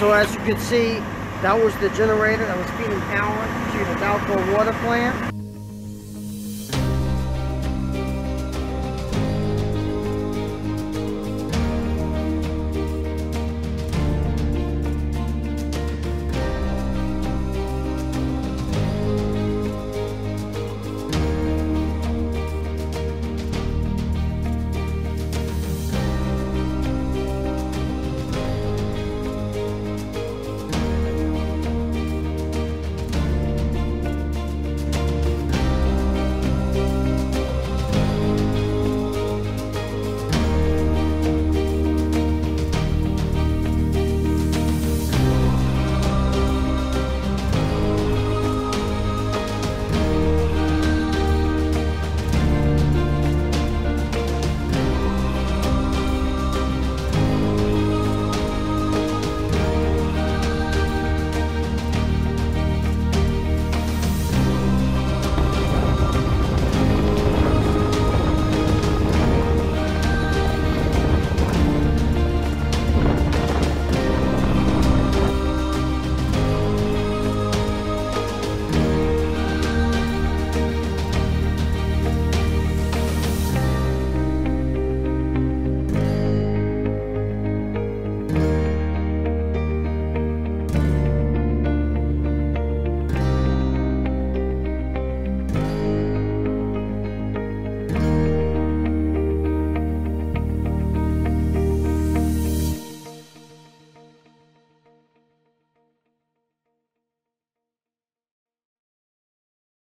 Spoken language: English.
So as you can see, that was the generator that was feeding power to the Dalco water plant.